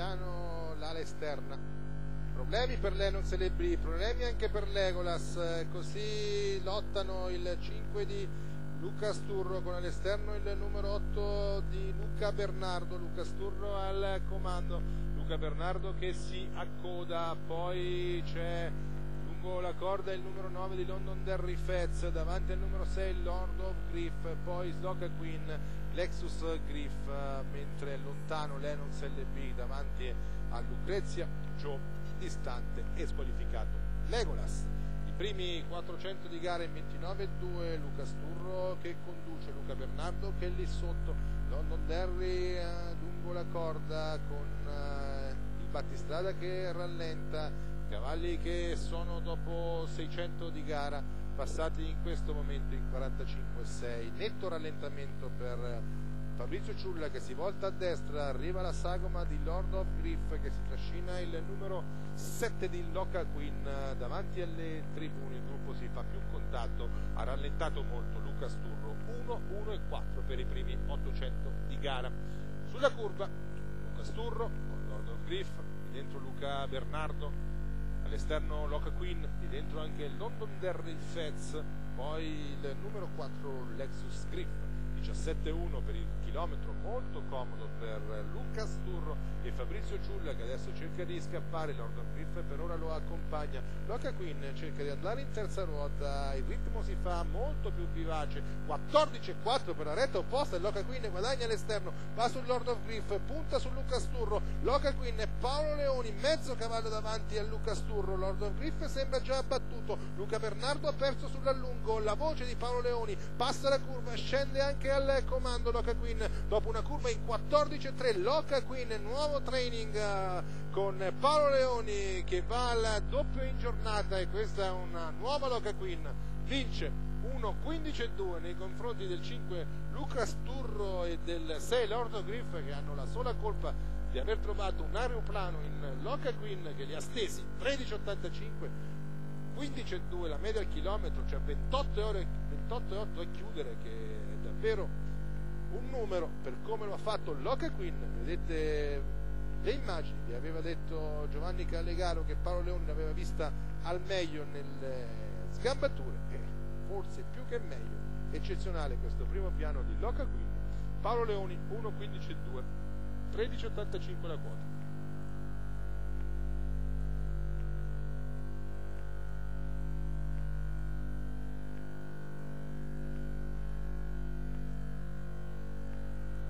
piano l'ala esterna. Problemi per Lennon Celebri, problemi anche per Legolas, così lottano il 5 di Luca Sturro con all'esterno il numero 8 di Luca Bernardo, Luca Sturro al comando, Luca Bernardo che si accoda, poi c'è lungo la corda il numero 9 di London Derry Fetz, davanti al numero 6 Lord of Griff, poi Sloka Queen, Lexus Griff, mentre lontano Lennon LB davanti a Lucrezia Joe, distante e squalificato. Legolas primi 400 di gara in 29-2 Luca Sturro che conduce Luca Bernardo che è lì sotto London Derry eh, lungo la corda con eh, il battistrada che rallenta cavalli che sono dopo 600 di gara passati in questo momento in 45-6 netto rallentamento per Fabrizio Ciulla che si volta a destra, arriva la sagoma di Lord of Griff che si trascina il numero 7 di Loca Queen davanti alle tribune, il gruppo si fa più contatto, ha rallentato molto Luca Sturro, 1, 1 e 4 per i primi 800 di gara. Sulla curva Luca Sturro con Lord of Griff, dentro Luca Bernardo, all'esterno Loca Queen, di dentro anche London Derry Fez, poi il numero 4 Lexus Griff 17-1 per il chilometro molto comodo per Luca Sturro e Fabrizio Ciulla che adesso cerca di scappare. Lordon Griff per ora lo accompagna. Loca Queen cerca di andare in terza ruota. Il ritmo si fa molto più vivace. 14-4 per la retta opposta. Loca Queen guadagna all'esterno. Va sul Lord of Griff punta su Luca Sturro Loca Queen e Paolo Leoni mezzo cavallo davanti a Luca Sturro Lord of Griff sembra già abbattuto. Luca Bernardo ha perso sull'allungo. La voce di Paolo Leoni passa la curva scende anche al comando Loca Queen. Dopo una curva in 14-3 Loca Queen nuovo training uh, con Paolo Leoni che va al doppio in giornata e questa è una nuova Loca Queen. Vince 1-15-2 nei confronti del 5 Luca Sturro e del 6 Lord Griff che hanno la sola colpa di aver trovato un aeroplano in Loca Queen che li ha stesi 13-85 15,2 la media al chilometro, cioè 28 ore, 28,8 a chiudere, che è davvero un numero per come lo ha fatto Loca Queen. Vedete le immagini, vi aveva detto Giovanni Callegaro che Paolo Leoni l'aveva vista al meglio nelle sgambature e forse più che meglio, eccezionale questo primo piano di Loca Queen. Paolo Leoni 1,15,2, 13,85 la quota.